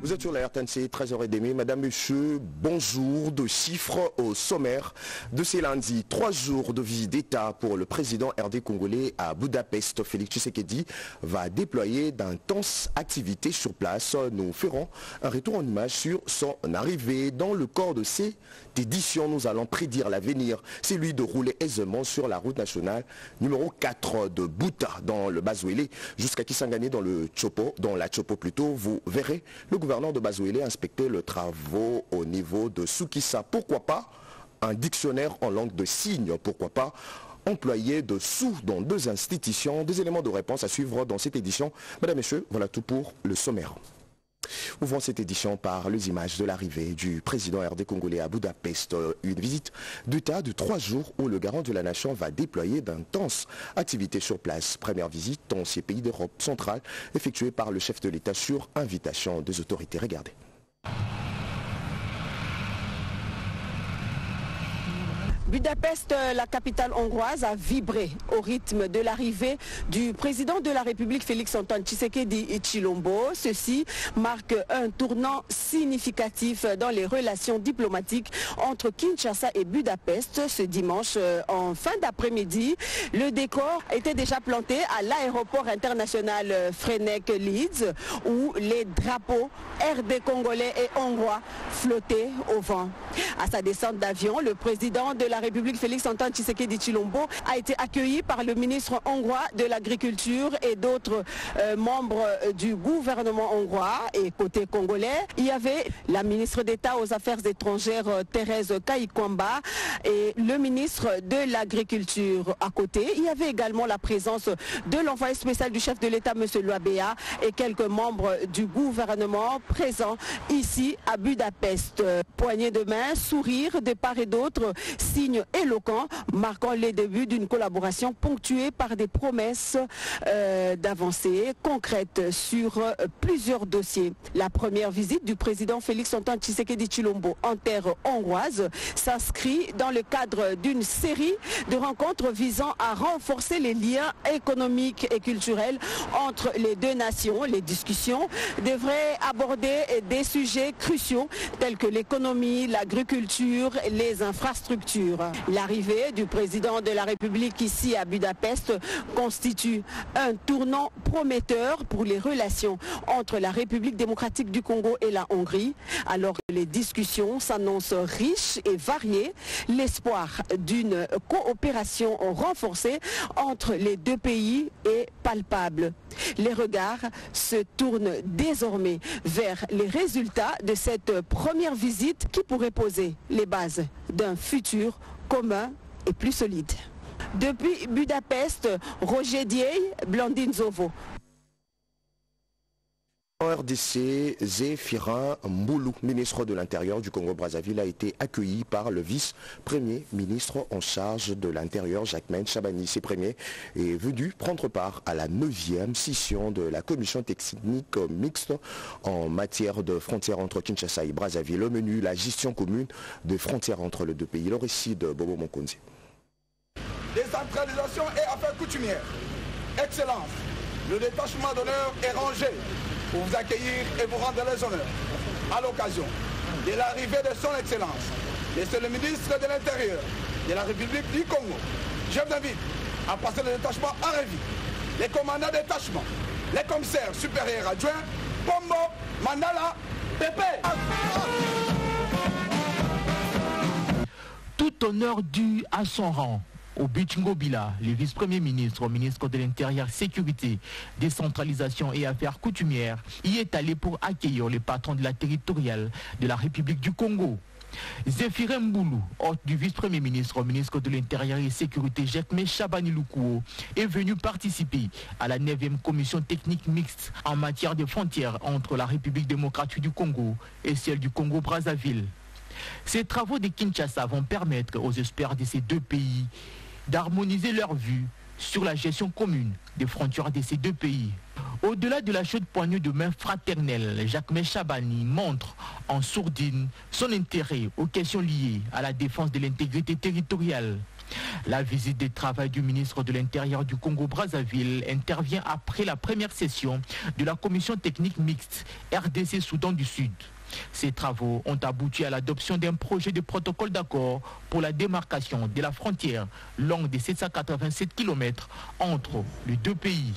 Vous êtes sur la RTNC, 13h30. Madame, Monsieur, bonjour. De chiffres au sommaire de ces lundis. Trois jours de visite d'État pour le président RD congolais à Budapest. Félix Tshisekedi va déployer d'intenses activités sur place. Nous ferons un retour en image sur son arrivée. Dans le corps de cette édition, nous allons prédire l'avenir. C'est lui de rouler aisément sur la route nationale numéro 4 de Bouta dans le Bazouélé jusqu'à Kisangani dans le Chopo, dans la Chopo plutôt. Vous verrez le gouverneur de Bazouélé inspecter le travaux au niveau de Soukissa. Pourquoi pas un dictionnaire en langue de signes? Pourquoi pas employé de sous dans deux institutions? Des éléments de réponse à suivre dans cette édition. Mesdames, Messieurs, voilà tout pour le sommaire. Ouvrons cette édition par les images de l'arrivée du président RD congolais à Budapest, une visite d'État de trois jours où le garant de la nation va déployer d'intenses activités sur place. Première visite dans ces pays d'Europe centrale effectuée par le chef de l'État sur invitation des autorités. Regardez. Budapest, la capitale hongroise, a vibré au rythme de l'arrivée du président de la République Félix-Antoine Tshisekedi Chilombo. Ceci marque un tournant significatif dans les relations diplomatiques entre Kinshasa et Budapest ce dimanche en fin d'après-midi. Le décor était déjà planté à l'aéroport international Frenek Leeds où les drapeaux RD congolais et hongrois flottaient au vent. À sa descente d'avion, le président de la République Félix Antoine Tshisekedi Chilombo a été accueilli par le ministre hongrois de l'Agriculture et d'autres euh, membres du gouvernement hongrois. Et côté congolais, il y avait la ministre d'État aux Affaires étrangères Thérèse Kaikwamba et le ministre de l'Agriculture à côté. Il y avait également la présence de l'envoyé spécial du chef de l'État, M. Loabea, et quelques membres du gouvernement présents ici à Budapest. Poignée de main, sourire de part et d'autre, signe éloquent marquant les débuts d'une collaboration ponctuée par des promesses euh, d'avancées concrètes sur euh, plusieurs dossiers. La première visite du président Félix Antoine Tshisekedi Chilombo en terre hongroise s'inscrit dans le cadre d'une série de rencontres visant à renforcer les liens économiques et culturels entre les deux nations. Les discussions devraient aborder des sujets cruciaux tels que l'économie, l'agriculture, les infrastructures. L'arrivée du président de la République ici à Budapest constitue un tournant prometteur pour les relations entre la République démocratique du Congo et la Hongrie. Alors que les discussions s'annoncent riches et variées, l'espoir d'une coopération renforcée entre les deux pays est palpable. Les regards se tournent désormais vers les résultats de cette première visite qui pourrait poser les bases d'un futur commun et plus solide. Depuis Budapest, Roger Diey, Blandine Zovo. En RDC, Zéphirin Mboulou, ministre de l'Intérieur du Congo-Brazzaville, a été accueilli par le vice-premier ministre en charge de l'Intérieur, Jacquemaine Chabani. Ce premier est venu prendre part à la neuvième session de la commission technique mixte en matière de frontières entre Kinshasa et Brazzaville. Le menu, la gestion commune des frontières entre les deux pays. Le récit de Bobo Monkonzi. Décentralisation et affaires coutumières. Excellence. Le détachement d'honneur est rangé pour vous accueillir et vous rendre les honneurs à l'occasion de l'arrivée de son Excellence, Monsieur le ministre de l'Intérieur de la République du Congo. Je vous invite à passer le détachement en revue. Les commandants détachement, les commissaires supérieurs adjoints, Pombo, Mandala, Pépé. Tout honneur dû à son rang au Bichingo Bila, le vice-premier ministre, ministre de l'Intérieur, Sécurité, Décentralisation et Affaires coutumières, y est allé pour accueillir le patron de la territoriale de la République du Congo. Zéphirin Mboulou, hôte du vice-premier ministre ministre de l'Intérieur et Sécurité, Jacques Chabani Lukuo, est venu participer à la 9e commission technique mixte en matière de frontières entre la République démocratique du Congo et celle du Congo-Brazzaville. Ces travaux de Kinshasa vont permettre aux experts de ces deux pays d'harmoniser leur vue sur la gestion commune des frontières de ces deux pays. Au-delà de la chaude poignée de main fraternelle, Jacques Chabani montre en sourdine son intérêt aux questions liées à la défense de l'intégrité territoriale. La visite des travaux du ministre de l'Intérieur du Congo-Brazzaville intervient après la première session de la commission technique mixte RDC-Soudan du Sud. Ces travaux ont abouti à l'adoption d'un projet de protocole d'accord pour la démarcation de la frontière longue de 787 km entre les deux pays.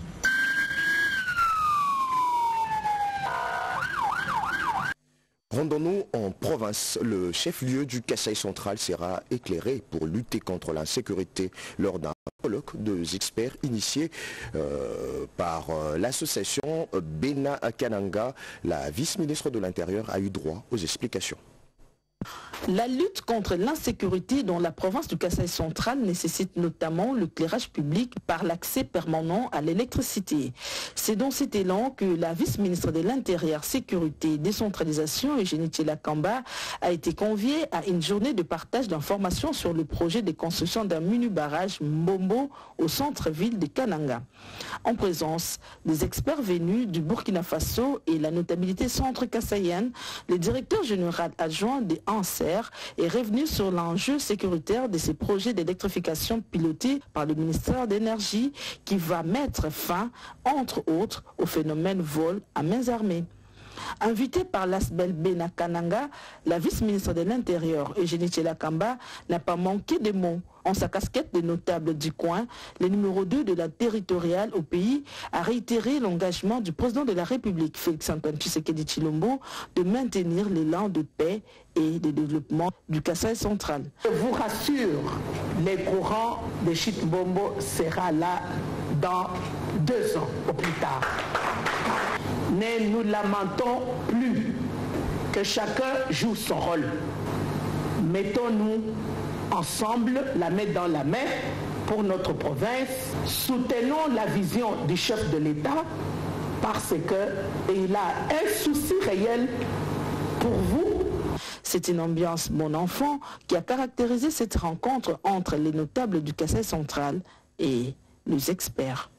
Rendons-nous en province. Le chef-lieu du Kassai central sera éclairé pour lutter contre l'insécurité lors d'un colloque de experts initié euh, par euh, l'association Bena Kananga. La vice-ministre de l'Intérieur a eu droit aux explications. La lutte contre l'insécurité dans la province du Kassai central nécessite notamment le clairage public par l'accès permanent à l'électricité. C'est dans cet élan que la vice-ministre de l'Intérieur, Sécurité, Décentralisation, Eugénie Lakamba, a été conviée à une journée de partage d'informations sur le projet de construction d'un mini-barrage Mbombo au centre-ville de Kananga. En présence des experts venus du Burkina Faso et la notabilité centre-kassaïenne, le directeur général adjoint des ANSER est revenu sur l'enjeu sécuritaire de ces projets d'électrification pilotés par le ministère d'énergie qui va mettre fin, entre autres, au phénomène vol à mains armées. Invité par l'Asbel Benakananga, la vice-ministre de l'Intérieur, Eugénie Kamba, n'a pas manqué de mots. En sa casquette de notable du coin, le numéro 2 de la territoriale au pays a réitéré l'engagement du président de la République, Félix-Antoine Tshisekedi Chilombo, de maintenir l'élan de paix et de développement du Kassai central. Je vous rassure, les courants de Chitbombo sera là dans deux ans au plus tard. Ne nous lamentons plus que chacun joue son rôle. Mettons-nous ensemble, la main dans la main, pour notre province. Soutenons la vision du chef de l'État parce qu'il a un souci réel pour vous. C'est une ambiance mon enfant qui a caractérisé cette rencontre entre les notables du Kassai central et les experts.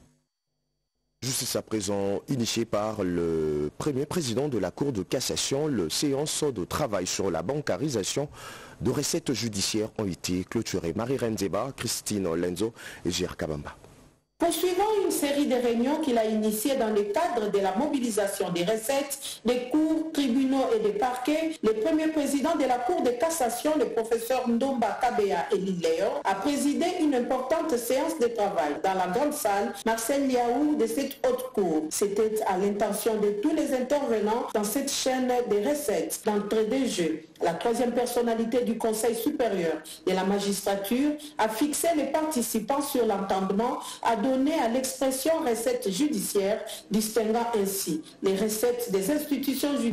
Justice à présent initiée par le premier président de la Cour de cassation, le séance de travail sur la bancarisation de recettes judiciaires ont été clôturées. Marie Renzeba, Christine Lenzo et Gérard Kabamba. Poursuivant une série de réunions qu'il a initiées dans le cadre de la mobilisation des recettes, des cours, tribunaux et des parquets, le premier président de la Cour de cassation, le professeur Ndomba Kabea Eliléo, a présidé une importante séance de travail dans la grande salle Marcel Liaou de cette haute cour. C'était à l'intention de tous les intervenants dans cette chaîne des recettes d'entrée des jeux. La troisième personnalité du Conseil supérieur de la magistrature a fixé les participants sur l'entendement à à l'expression recettes judiciaires, distinguant ainsi les recettes des institutions judiciaires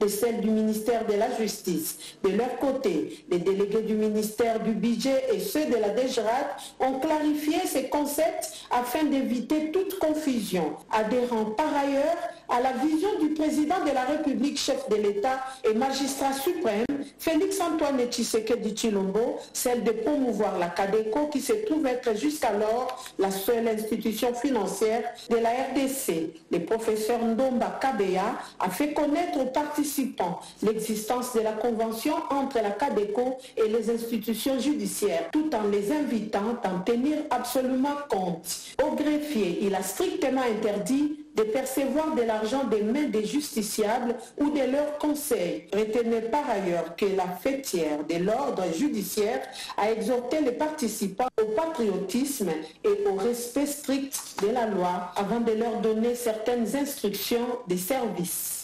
de celles du ministère de la Justice. De leur côté, les délégués du ministère du Budget et ceux de la DGRAT ont clarifié ces concepts afin d'éviter toute confusion, adhérant par ailleurs à la vision du président de la République, chef de l'État et magistrat suprême, Félix-Antoine Tshisekedi Chilombo, celle de promouvoir la CADECO qui se trouve être jusqu'alors la seule institution financière de la RDC. Le professeur Ndomba Kabea a fait connaître aux participants l'existence de la convention entre la CADECO et les institutions judiciaires, tout en les invitant à en tenir absolument compte. Au greffier, il a strictement interdit de percevoir de l'argent des mains des justiciables ou de leurs conseils. Retenez par ailleurs que la fêtière de l'ordre judiciaire a exhorté les participants au patriotisme et au respect strict de la loi avant de leur donner certaines instructions des services.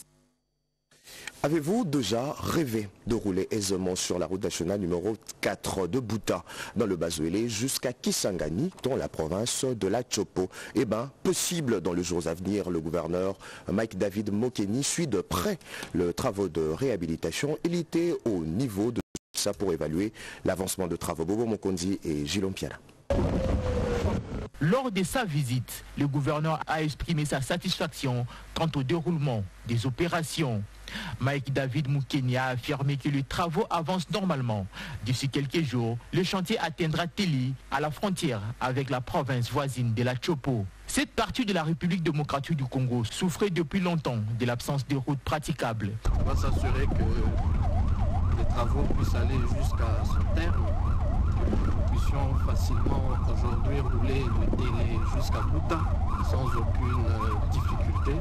Avez-vous déjà rêvé de rouler aisément sur la route nationale numéro 4 de Bouta dans le Bazuélé jusqu'à Kisangani dans la province de la Chopo? Eh bien, possible dans les jours à venir. Le gouverneur Mike David Mokeni suit de près le travaux de réhabilitation. Il était au niveau de ça pour évaluer l'avancement de travaux. Bobo Mokondi et Gilom Piana. Lors de sa visite, le gouverneur a exprimé sa satisfaction quant au déroulement des opérations. Mike David Moukeni a affirmé que les travaux avancent normalement. D'ici quelques jours, le chantier atteindra Teli, à la frontière avec la province voisine de la Chopo. Cette partie de la République démocratique du Congo souffrait depuis longtemps de l'absence de routes praticables. On va s'assurer que les travaux puissent aller jusqu'à son terme nous puissions facilement aujourd'hui rouler le télé jusqu'à Bouta sans aucune difficulté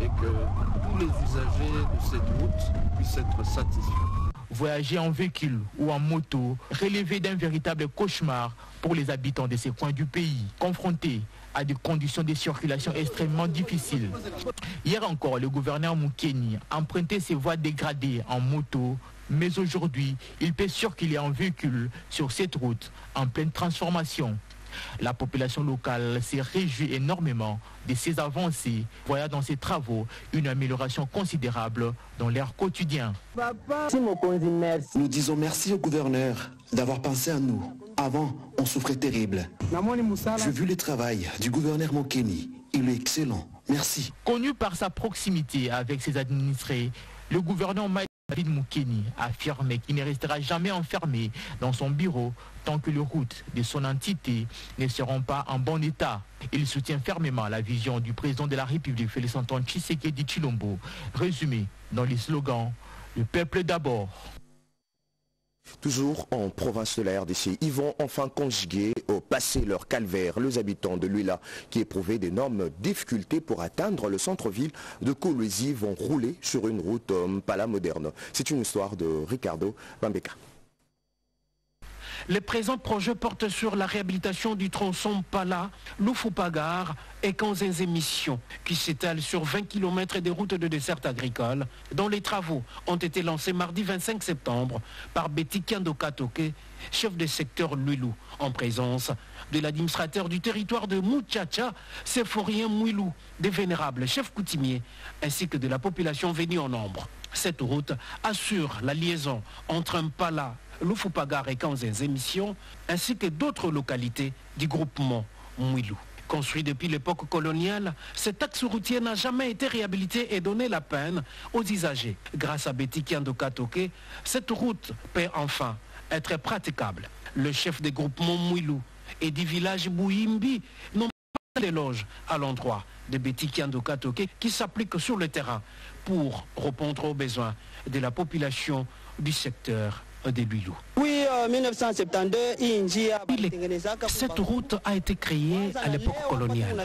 et que tous les usagers de cette route puissent être satisfaits. Voyager en véhicule ou en moto, relevé d'un véritable cauchemar pour les habitants de ces coins du pays, confrontés à des conditions de circulation extrêmement difficiles. Hier encore, le gouverneur Moukeni empruntait ses voies dégradées en moto, mais aujourd'hui, il peut circuler en véhicule sur cette route en pleine transformation. La population locale s'est réjouie énormément de ces avancées, voyant dans ces travaux une amélioration considérable dans leur quotidien. Nous disons merci au gouverneur d'avoir pensé à nous. Avant, on souffrait terrible. J'ai vu le travail du gouverneur Mokeni. Il est excellent. Merci. Connu par sa proximité avec ses administrés, le gouverneur David Moukeni affirme qu'il ne restera jamais enfermé dans son bureau tant que les routes de son entité ne seront pas en bon état. Il soutient fermement la vision du président de la République, Félix Antoine Tshisekedi Chilombo, résumé dans les slogans Le peuple d'abord. Toujours en province de la RDC, ils vont enfin conjuguer au passé leur calvaire. Les habitants de l'Uila qui éprouvaient d'énormes difficultés pour atteindre le centre-ville de Kolwezi vont rouler sur une route euh, pas la moderne. C'est une histoire de Ricardo Bambeka. Le présent projet porte sur la réhabilitation du tronçon Pala, Loufoupagar et Kanzenzé Mission, qui s'étale sur 20 km des routes de dessert agricole, dont les travaux ont été lancés mardi 25 septembre par Betty Kiando Katoke, chef de secteur Lulou, en présence de l'administrateur du territoire de Mouchacha, Séphorien Mouilou, des vénérables chefs coutumiers, ainsi que de la population venue en nombre. Cette route assure la liaison entre Mpala, Loufoupagar et Kanzenz Émission, ainsi que d'autres localités du groupement Mouilou. Construit depuis l'époque coloniale, cet axe routier n'a jamais été réhabilité et donné la peine aux usagers. Grâce à Betty Kiando Katoke, cette route peut enfin être praticable. Le chef des groupements Mouilou et du village Bouimbi n'ont pas d'éloge à l'endroit de Betty Kiando Katoke qui s'applique sur le terrain pour répondre aux besoins de la population du secteur des Luilou. Oui, en 1972, Cette route a été créée à l'époque coloniale.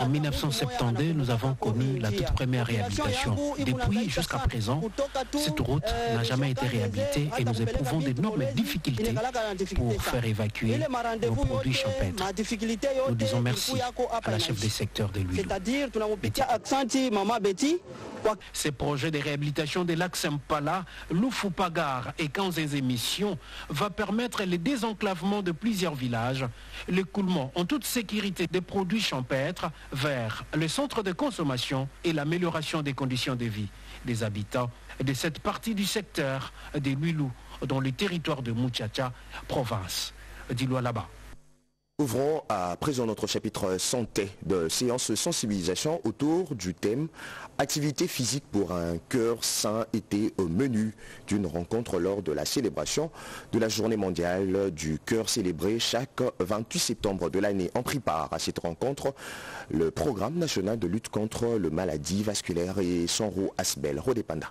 En 1972, nous avons connu la toute première réhabilitation. Depuis jusqu'à présent, cette route n'a jamais été réhabilitée et nous éprouvons d'énormes difficultés pour faire évacuer nos produits champêtres. Nous disons merci à la chef des secteurs de l'huile. Ces projets de réhabilitation de l'axe Mpala, Loufoupagar et Kanzenzé Mission va permettre le désenclavement de plusieurs villages, l'écoulement en toute sécurité des produits champêtres vers le centre de consommation et l'amélioration des conditions de vie des habitants de cette partie du secteur des Luilou dans le territoire de Muchacha, province d'Iloa-Laba. Ouvrons à présent notre chapitre santé de séance sensibilisation autour du thème Activité physique pour un cœur sain était au menu d'une rencontre lors de la célébration de la journée mondiale du cœur célébrée chaque 28 septembre de l'année. En prit part à cette rencontre le programme national de lutte contre le maladie vasculaire et son roue Asbel Rodépanda.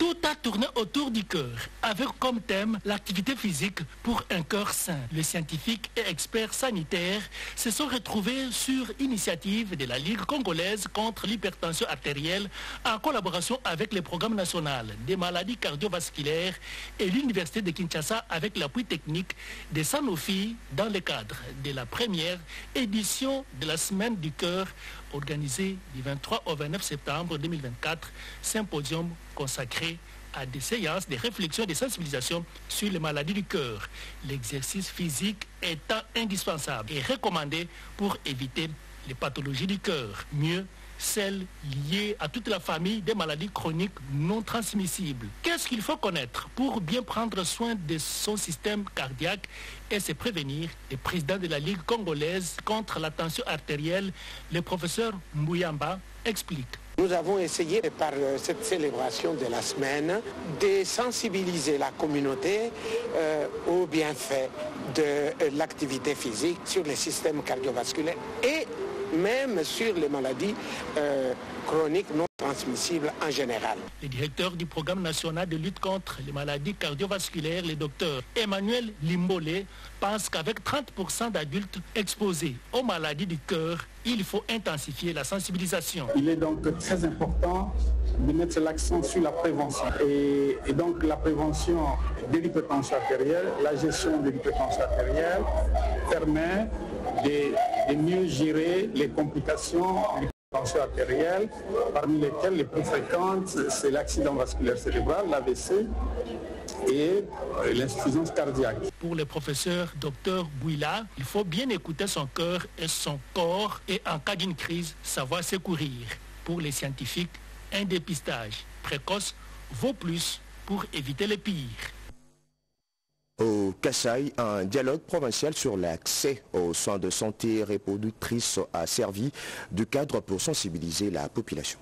Tout a tourné autour du cœur, avec comme thème l'activité physique pour un cœur sain. Les scientifiques et experts sanitaires se sont retrouvés sur initiative de la Ligue congolaise contre l'hypertension artérielle en collaboration avec le programme national des maladies cardiovasculaires et l'Université de Kinshasa avec l'appui technique de Sanofi dans le cadre de la première édition de la Semaine du cœur organisée du 23 au 29 septembre 2024, symposium consacré à des séances de réflexion et de sensibilisation sur les maladies du cœur. L'exercice physique étant indispensable et recommandé pour éviter les pathologies du cœur. Mieux, celles liées à toute la famille des maladies chroniques non transmissibles. Qu'est-ce qu'il faut connaître pour bien prendre soin de son système cardiaque et se prévenir Le président de la Ligue congolaise contre la tension artérielle, le professeur Mbouyamba, explique. Nous avons essayé par euh, cette célébration de la semaine de sensibiliser la communauté euh, aux bienfaits de euh, l'activité physique sur le système cardiovasculaire et même sur les maladies chroniques non transmissibles en général. Le directeur du programme national de lutte contre les maladies cardiovasculaires, le docteur Emmanuel Limbolé, pense qu'avec 30% d'adultes exposés aux maladies du cœur, il faut intensifier la sensibilisation. Il est donc très important de mettre l'accent sur la prévention. Et, et donc la prévention de l'hypertension artérielle, la gestion de l'hypertension artérielle permet de, de mieux gérer les complications de l'hypertension artérielle, parmi lesquelles les plus fréquentes, c'est l'accident vasculaire cérébral, l'AVC, et l'insuffisance cardiaque. Pour le professeur Dr Bouila, il faut bien écouter son cœur et son corps et en cas d'une crise, savoir secourir. Pour les scientifiques, un dépistage précoce vaut plus pour éviter le pire. Au Kassai, un dialogue provincial sur l'accès aux soins de santé reproductrice a servi de cadre pour sensibiliser la population.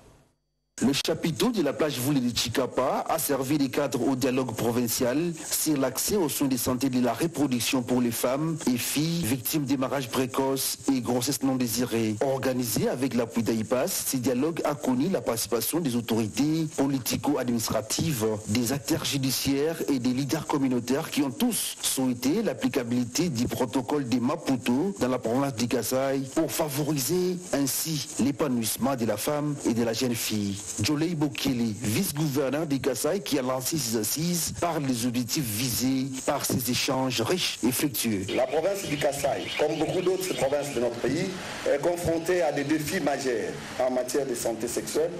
Le chapiteau de la plage voulée de Chicapa a servi de cadre au dialogue provincial sur l'accès aux soins de santé de la reproduction pour les femmes et filles victimes des mariages précoces et grossesses non désirées. Organisé avec l'appui d'AIPAS, ce dialogue a connu la participation des autorités politico-administratives, des acteurs judiciaires et des leaders communautaires qui ont tous souhaité l'applicabilité du protocole de Maputo dans la province du Kassai pour favoriser ainsi l'épanouissement de la femme et de la jeune fille. Jolei Bokele, vice-gouverneur des Kassai qui a lancé ses assises, parle des objectifs visés par ces échanges riches et fructueux. La province du Kassai, comme beaucoup d'autres provinces de notre pays, est confrontée à des défis majeurs en matière de santé sexuelle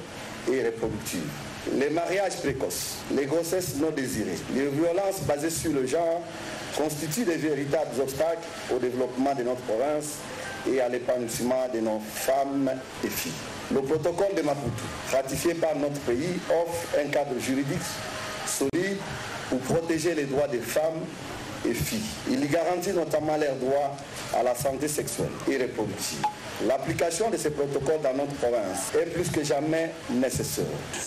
et reproductive. Les mariages précoces, les grossesses non désirées, les violences basées sur le genre constituent des véritables obstacles au développement de notre province et à l'épanouissement de nos femmes et filles. Le protocole de Maputo, ratifié par notre pays, offre un cadre juridique solide pour protéger les droits des femmes et filles. Il garantit notamment leurs droits à la santé sexuelle et reproductive. L'application de ces protocoles dans notre province est plus que jamais nécessaire.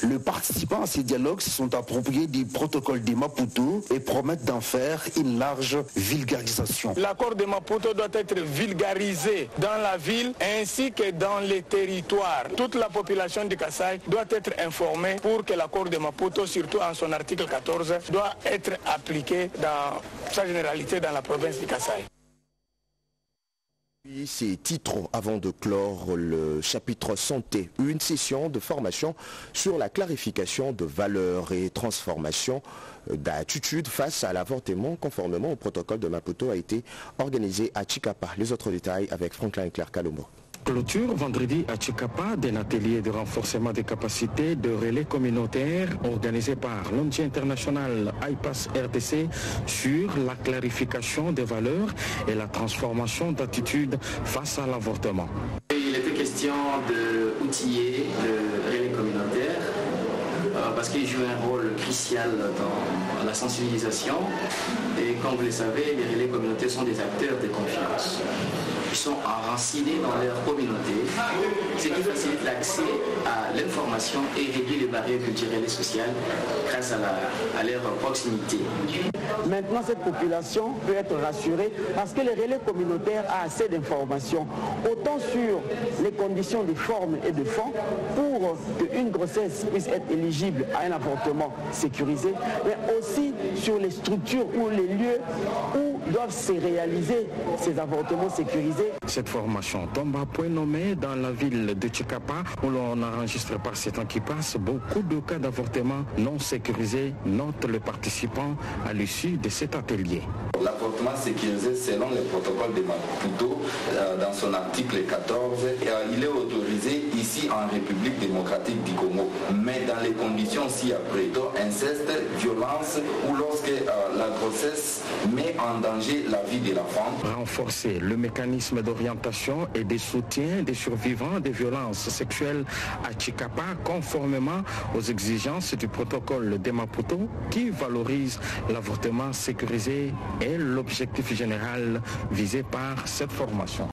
Les participants à ces dialogues se sont appropriés du protocole de Maputo et promettent d'en faire une large vulgarisation. L'accord de Maputo doit être vulgarisé dans la ville ainsi que dans les territoires. Toute la population du Kassai doit être informée pour que l'accord de Maputo, surtout en son article 14, doit être appliqué dans sa généralité dans la province du Kassai. Ces titres avant de clore le chapitre santé, une session de formation sur la clarification de valeurs et transformation d'attitude face à l'avortement conformément au protocole de Maputo a été organisée à Chicapa. Les autres détails avec Franklin Claire Calombo. Clôture vendredi à Chicapa d'un atelier de renforcement des capacités de relais communautaires organisé par l'ONG international IPAS RDC sur la clarification des valeurs et la transformation d'attitudes face à l'avortement. Il était question d'outiller le relais communautaire parce qu'il joue un rôle crucial dans la sensibilisation et comme vous le savez, les relais communautaires sont des acteurs de confiance. Sont enracinés dans leur communauté, ce qui facilite l'accès à l'information et réduit les barrières culturelles et sociales grâce à leur proximité. Maintenant, cette population peut être rassurée parce que les relais communautaires a assez d'informations, autant sur les conditions de forme et de fond pour qu'une grossesse puisse être éligible à un avortement sécurisé, mais aussi sur les structures ou les lieux où doivent se réaliser ces avortements sécurisés. Cette formation tombe à point nommé dans la ville de Chicapa où l'on enregistre par ces temps qui passent beaucoup de cas d'avortement non sécurisés, notent les participants à l'issue de cet atelier. L'avortement sécurisé selon le protocole de Maputo, euh, dans son article 14, euh, il est autorisé ici en République démocratique du Congo, mais dans les conditions ci-après, inceste, violence ou lorsque euh, la grossesse met en danger la vie de la femme. Renforcer le mécanisme d'orientation et de soutien des survivants des violences sexuelles à Chicapa conformément aux exigences du protocole de Maputo qui valorise l'avortement sécurisé et l'objectif général visé par cette formation.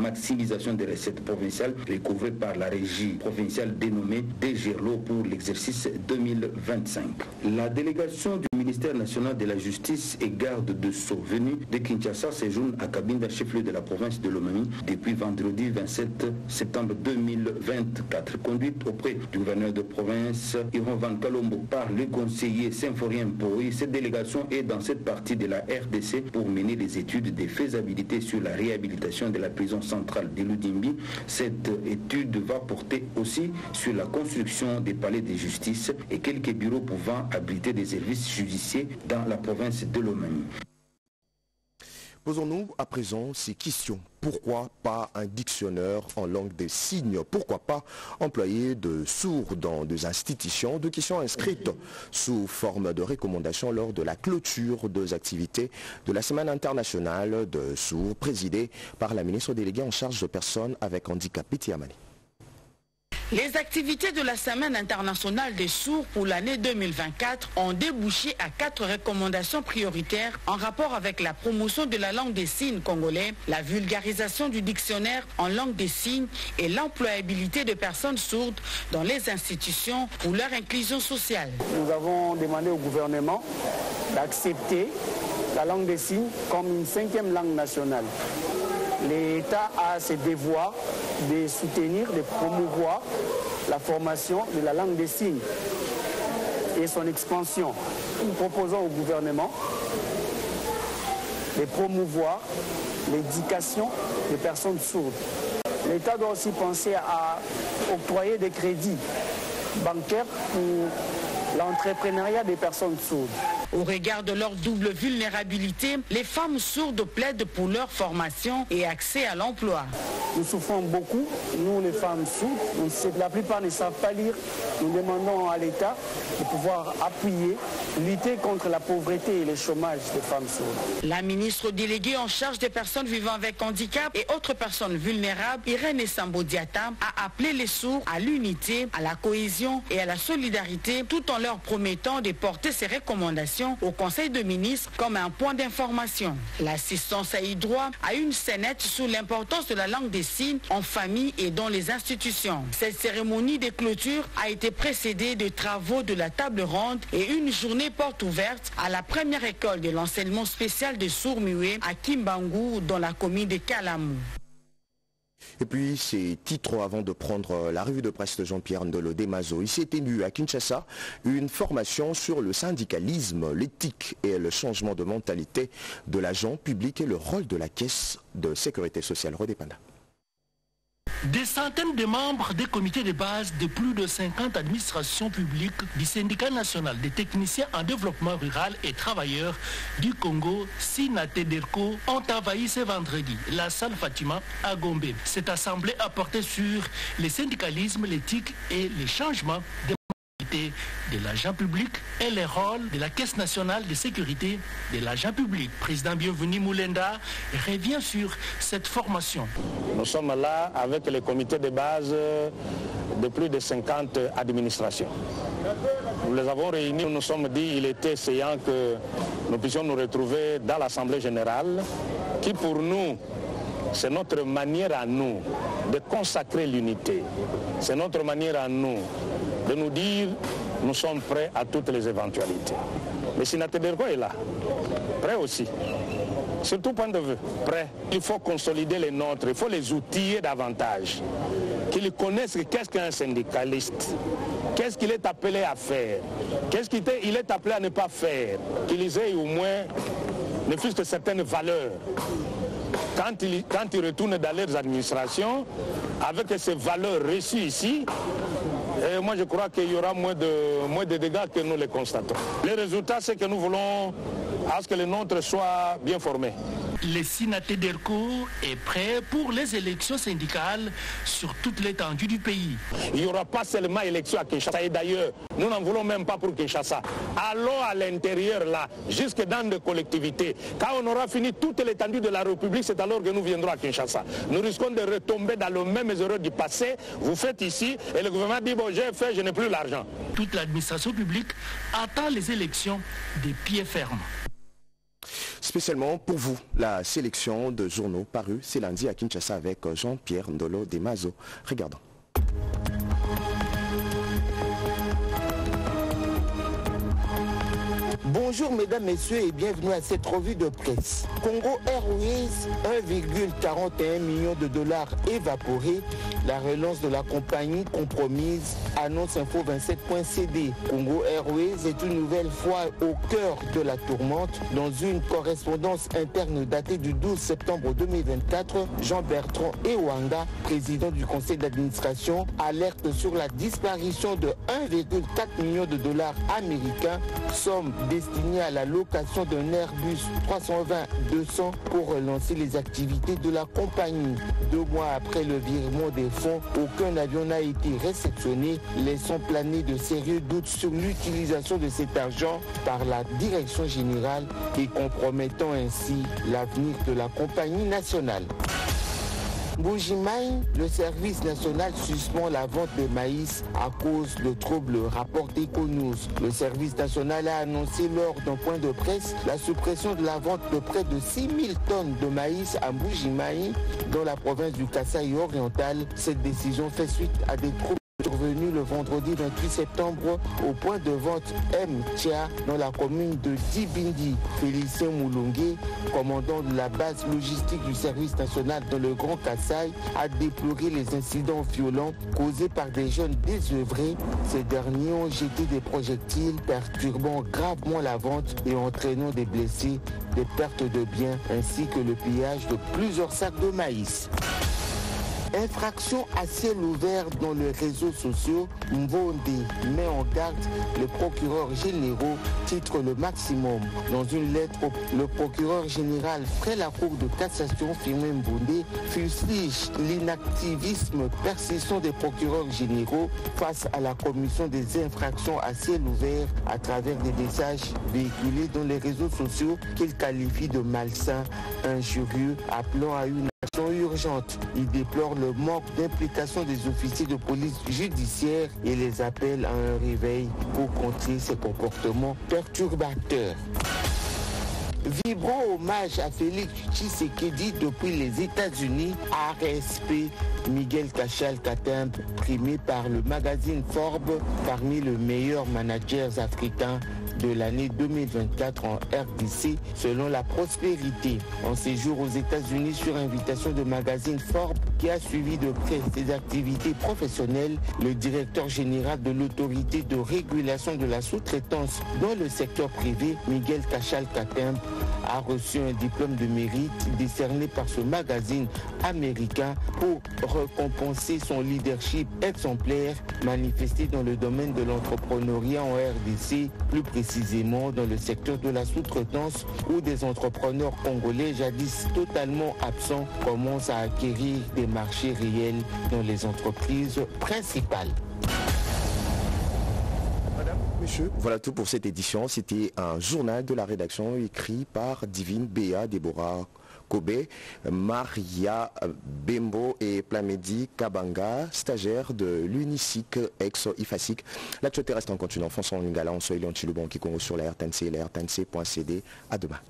Maximisation des recettes provinciales recouvrées par la régie provinciale dénommée DGRLO pour l'exercice 2025. La délégation du ministère national de la Justice et garde de Sceaux de Kinshasa séjourne à Kabinda, chef-lieu de la province de Lomami, depuis vendredi 27 septembre 2024. Conduite auprès du gouverneur de province, Yvon Van Kalombo, par le conseiller Symphorien Poi, cette délégation est dans cette partie de la RDC pour mener des études de faisabilité sur la réhabilitation de la prison centrale de Ludimbi. Cette étude va porter aussi sur la construction des palais de justice et quelques bureaux pouvant abriter des services judiciaires dans la province de Lomami. Posons-nous à présent ces questions. Pourquoi pas un dictionnaire en langue des signes? Pourquoi pas employer de sourds dans des institutions Deux questions inscrites sous forme de recommandations lors de la clôture des activités de la Semaine internationale de sourds présidée par la ministre déléguée en charge de personnes avec handicap, Piti Amani. Les activités de la Semaine internationale des sourds pour l'année 2024 ont débouché à quatre recommandations prioritaires en rapport avec la promotion de la langue des signes congolais, la vulgarisation du dictionnaire en langue des signes et l'employabilité de personnes sourdes dans les institutions pour leur inclusion sociale. Nous avons demandé au gouvernement d'accepter la langue des signes comme une cinquième langue nationale l'État a ses devoirs de soutenir, de promouvoir la formation de la langue des signes et son expansion. Nous proposons au gouvernement de promouvoir l'éducation des personnes sourdes. L'État doit aussi penser à octroyer des crédits bancaires pour l'entrepreneuriat des personnes sourdes. Au regard de leur double vulnérabilité, les femmes sourdes plaident pour leur formation et accès à l'emploi. Nous souffrons beaucoup, nous les femmes sourdes, la plupart ne savent pas lire. Nous demandons à l'État de pouvoir appuyer, lutter contre la pauvreté et le chômage des femmes sourdes. La ministre déléguée en charge des personnes vivant avec handicap et autres personnes vulnérables, Irène Sambodiata, a appelé les sourds à l'unité, à la cohésion et à la solidarité tout en leur promettant de porter ces recommandations au Conseil de ministres comme un point d'information. L'assistance à droit a une scénette sur l'importance de la langue des signes en famille et dans les institutions. Cette cérémonie de clôture a été précédée de travaux de la table ronde et une journée porte ouverte à la première école de l'enseignement spécial de sourds-muets à Kimbangu dans la commune de Kalamou. Et puis, ces titres avant de prendre la revue de presse de Jean-Pierre Ndolo Demazo. Il s'est tenu à Kinshasa une formation sur le syndicalisme, l'éthique et le changement de mentalité de l'agent public et le rôle de la caisse de sécurité sociale. Des centaines de membres des comités de base de plus de 50 administrations publiques du syndicat national des techniciens en développement rural et travailleurs du Congo, Sinatederco, ont envahi ce vendredi la salle Fatima à Gombe. Cette assemblée a porté sur le syndicalisme, l'éthique et les changements de de l'agent public et le rôle de la Caisse nationale de sécurité de l'agent public. Président Bienvenu Moulenda revient sur cette formation. Nous sommes là avec les comités de base de plus de 50 administrations. Nous les avons réunis, nous nous sommes dit qu'il était essayant que nous puissions nous retrouver dans l'Assemblée générale qui pour nous c'est notre manière à nous de consacrer l'unité. C'est notre manière à nous de nous dire nous sommes prêts à toutes les éventualités. Mais Sinatebergo est là, prêt aussi. Sur tout point de vue, prêt. Il faut consolider les nôtres, il faut les outiller davantage. Qu'ils connaissent qu'est-ce qu'un syndicaliste, qu'est-ce qu'il est appelé à faire, qu'est-ce qu'il est appelé à ne pas faire, qu'ils aient au moins ne fût que certaines valeurs. Quand ils, quand ils retournent dans leurs administrations, avec ces valeurs reçues ici, et moi, je crois qu'il y aura moins de, moins de dégâts que nous les constatons. Le résultat, c'est que nous voulons à ce que les nôtres soient bien formés. Le Sinaté d'Erco est prêt pour les élections syndicales sur toute l'étendue du pays. Il n'y aura pas seulement élection à Kinshasa. Et d'ailleurs, nous n'en voulons même pas pour Kinshasa. Allons à l'intérieur là, jusque dans des collectivités. Quand on aura fini toute l'étendue de la République, c'est alors que nous viendrons à Kinshasa. Nous risquons de retomber dans les mêmes erreurs du passé. Vous faites ici et le gouvernement dit, bon, j'ai fait, je n'ai plus l'argent. Toute l'administration publique attend les élections des pieds fermes. Spécialement pour vous la sélection de journaux parus c'est lundi à Kinshasa avec Jean-Pierre Ndolo Demazo. Regardons. Bonjour mesdames, messieurs et bienvenue à cette revue de presse. Congo Airways, 1,41 million de dollars évaporés. La relance de la compagnie compromise, annonce info27.cd. Congo Airways est une nouvelle fois au cœur de la tourmente. Dans une correspondance interne datée du 12 septembre 2024, Jean-Bertrand Ewanga, président du conseil d'administration, alerte sur la disparition de 1,4 million de dollars américains, somme destiné à la location d'un Airbus 320-200 pour relancer les activités de la compagnie. Deux mois après le virement des fonds, aucun avion n'a été réceptionné, laissant planer de sérieux doutes sur l'utilisation de cet argent par la direction générale et compromettant ainsi l'avenir de la compagnie nationale. Bougimaï, le service national suspend la vente de maïs à cause de troubles rapportés News. Le service national a annoncé lors d'un point de presse la suppression de la vente de près de 6 000 tonnes de maïs à Bougimaï dans la province du Kasaï oriental. Cette décision fait suite à des troubles survenu le vendredi 28 septembre au point de vente M. Tia dans la commune de Dibindi. Félicien Moulongué, commandant de la base logistique du service national dans le Grand Kassai, a déploré les incidents violents causés par des jeunes désœuvrés. Ces derniers ont jeté des projectiles perturbant gravement la vente et entraînant des blessés, des pertes de biens ainsi que le pillage de plusieurs sacs de maïs. Infraction à ciel ouvert dans les réseaux sociaux, Mbonde met en garde le procureur général, titre le maximum. Dans une lettre, le procureur général près la Cour de cassation, Firmin Mbonde, fustige l'inactivisme persistant des procureurs généraux face à la commission des infractions à ciel ouvert à travers des messages véhiculés dans les réseaux sociaux qu'il qualifie de malsains, injurieux, appelant à une urgente. Il déplore le manque d'implication des officiers de police judiciaire et les appelle à un réveil pour contrer ces comportements perturbateurs. Vibrant hommage à Félix Tshisekedi depuis les États-Unis, RSP Miguel Cachal Katemp, primé par le magazine Forbes parmi les meilleurs managers africains de l'année 2024 en RDC selon la prospérité. En séjour aux États-Unis sur invitation de magazine Forbes qui a suivi de près ses activités professionnelles, le directeur général de l'autorité de régulation de la sous-traitance dans le secteur privé, Miguel Cachal Katemp, a reçu un diplôme de mérite décerné par ce magazine américain pour récompenser son leadership exemplaire manifesté dans le domaine de l'entrepreneuriat en RDC, plus précisément dans le secteur de la sous-traitance où des entrepreneurs congolais jadis totalement absents commencent à acquérir des marchés réels dans les entreprises principales. Voilà tout pour cette édition. C'était un journal de la rédaction écrit par Divine Béa Déborah Kobe, Maria Bembo et Plamedi Kabanga, stagiaire de l'UNICIC ex-IFASIC. L'actualité reste en continu. François Lingala, on qui sur la RTNC et la RTNC.cd. À demain.